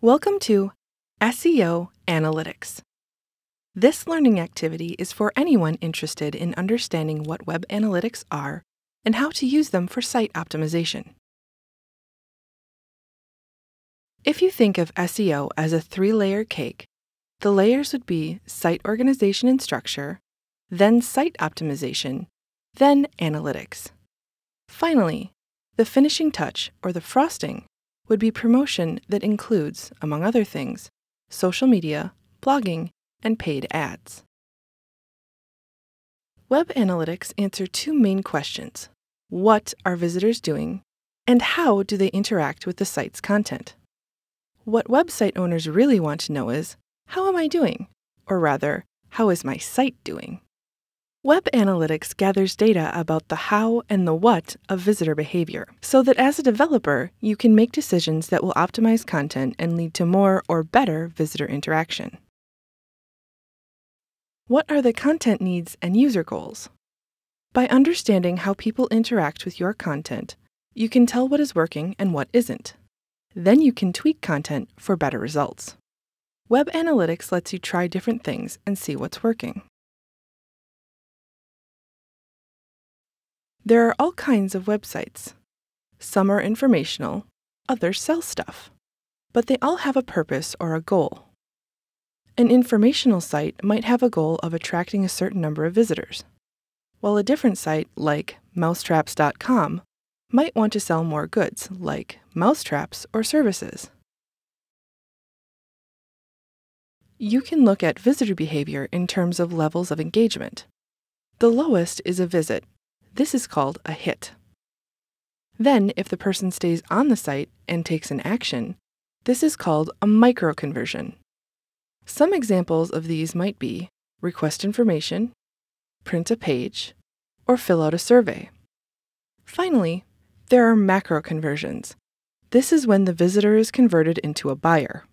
Welcome to SEO Analytics. This learning activity is for anyone interested in understanding what web analytics are and how to use them for site optimization. If you think of SEO as a three layer cake, the layers would be site organization and structure, then site optimization, then analytics. Finally, the finishing touch, or the frosting, would be promotion that includes, among other things, social media, blogging, and paid ads. Web analytics answer two main questions What are visitors doing? And how do they interact with the site's content? What website owners really want to know is How am I doing? Or rather, how is my site doing? Web analytics gathers data about the how and the what of visitor behavior, so that as a developer, you can make decisions that will optimize content and lead to more or better visitor interaction. What are the content needs and user goals? By understanding how people interact with your content, you can tell what is working and what isn't. Then you can tweak content for better results. Web analytics lets you try different things and see what's working. There are all kinds of websites. Some are informational, others sell stuff. But they all have a purpose or a goal. An informational site might have a goal of attracting a certain number of visitors, while a different site, like mousetraps.com, might want to sell more goods, like mousetraps or services. You can look at visitor behavior in terms of levels of engagement. The lowest is a visit, this is called a hit. Then, if the person stays on the site and takes an action, this is called a microconversion. Some examples of these might be request information, print a page, or fill out a survey. Finally, there are macro conversions. This is when the visitor is converted into a buyer.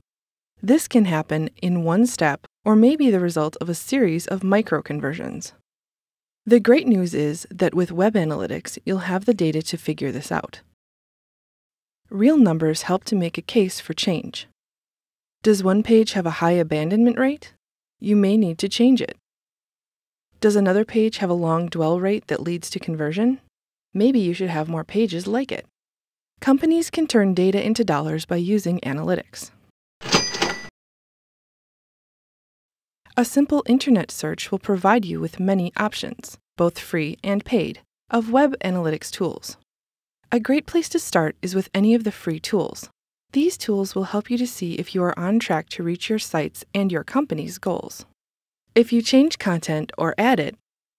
This can happen in one step or may be the result of a series of micro conversions. The great news is that with web analytics, you'll have the data to figure this out. Real numbers help to make a case for change. Does one page have a high abandonment rate? You may need to change it. Does another page have a long dwell rate that leads to conversion? Maybe you should have more pages like it. Companies can turn data into dollars by using analytics. A simple internet search will provide you with many options, both free and paid, of web analytics tools. A great place to start is with any of the free tools. These tools will help you to see if you are on track to reach your site's and your company's goals. If you change content or add it,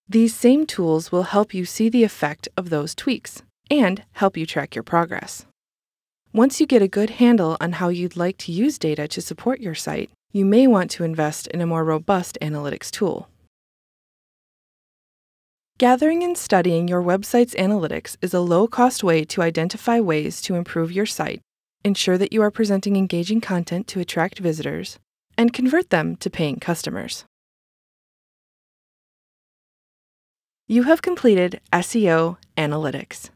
these same tools will help you see the effect of those tweaks and help you track your progress. Once you get a good handle on how you'd like to use data to support your site, you may want to invest in a more robust analytics tool. Gathering and studying your website's analytics is a low cost way to identify ways to improve your site, ensure that you are presenting engaging content to attract visitors, and convert them to paying customers. You have completed SEO Analytics.